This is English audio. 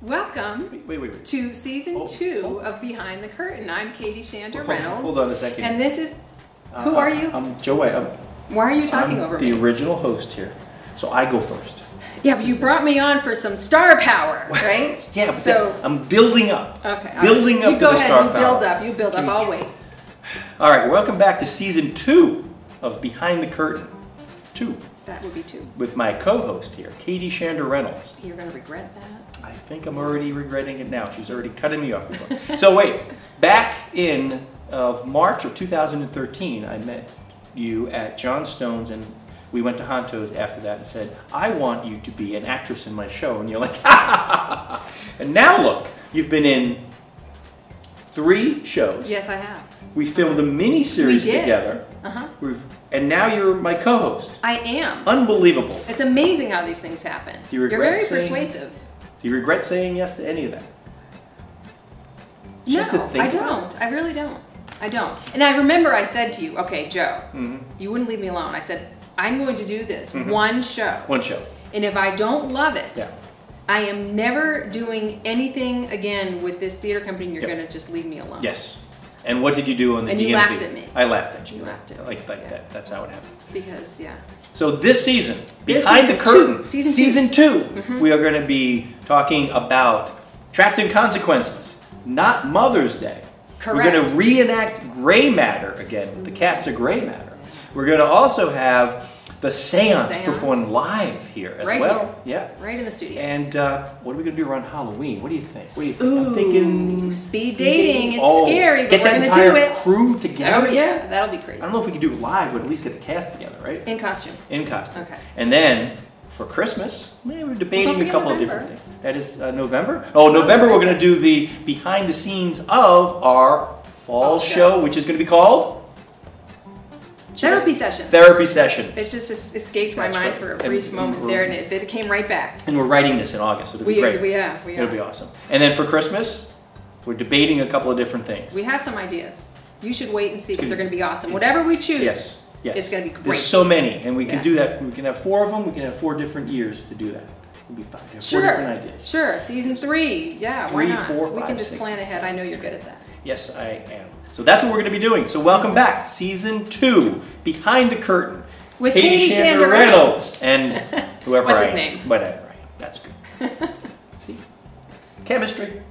Welcome Wait, wait, wait. to season Oh, two oh. of Behind the Curtain. I'm Katie Shander Reynolds. hold on a second. And this is. Uh, Who are you? I'm Joe White. I'm, Why are you talking I'm over the me? original host here. So I go first. Yeah, but you brought me on for some star power, right? Yeah, So. I'm building up. Okay. Building up You to go the ahead. you build power. up. You build up. I'll wait. All right, welcome back to season two of Behind the Curtain. Two. That would be two. With my co-host here, Katie Shander Reynolds. You're gonna regret that. I think I'm already regretting it now. She's already cutting me off. before. so wait, back in of March of 2013, I met you at John Stone's, and we went to Honto's after that and said, "I want you to be an actress in my show." And you're like, "Ha ha ha!" ha." And now look, you've been in three shows. Yes, I have. We filmed a mini series together. Uh huh. We've, and now you're my co-host. I am. Unbelievable. It's amazing how these things happen. Do you are very saying- persuasive. Do you regret saying yes to any of that? No, Just think I don't. I really don't. I don't. And I remember I said to you, okay, Joe, Mhm. you wouldn't leave me alone. I said, I'm going to do this Mhm. one show. One show. And if I don't love it, Yeah. I am never doing anything again with this theater company and you're Yep. going to just leave me alone. Yes. And what did you do on the And DMV? you laughed at me. I laughed at you. You laughed at me, Like, like yeah. that. That's how it happened. Because, yeah. So this season, This behind season the curtain, two. Season two. two, Mhm. we are going to be talking about Trapped in Consequences, not Mother's Day. Correct. We're going to reenact Gray Matter again the cast of Gray Matter. We're going to also have the seance, Seance. performed live here as Right well. Yeah. Right in the studio. And uh, what are we going to do around Halloween? What do you think? What do you think? Ooh, I'm thinking speed dating. It's Oh, scary, but get we're that gonna entire do it. crew together. oh, yeah. That'll be crazy. I don't know if we can do it live, but at least get the cast together, right? In costume. In costume. Okay. And then for Christmas, we're debating a forget couple of different things. That is uh, November. Oh, November we're going to do the behind the scenes of our fall, Fall show, show. which is going to be called Therapy session. Therapy session. It just es- escaped my mind right. for a brief and moment there, and it, it came right back. and we're writing this in August, so it'll be We, great. we are, we It'll be awesome. And then for Christmas, we're debating a couple of different things. We have some ideas. You should wait and see because they're gonna- be awesome. Whatever we choose, Yes, yes. it's going to be great. There's so many, and we can do that. We can have four of them. We can have four different years to do that. It'll be fine. We Sure. Four different ideas. Sure, season three. Yeah, why not? four, we can just six, plan and ahead. I know you're good at that. Yes, I am. So that's what we're going to be doing. So welcome back, season two, behind the curtain, With Katie Shander Reynolds. and whoever What's I his am. name? Whatever. I am. That's good. See, chemistry.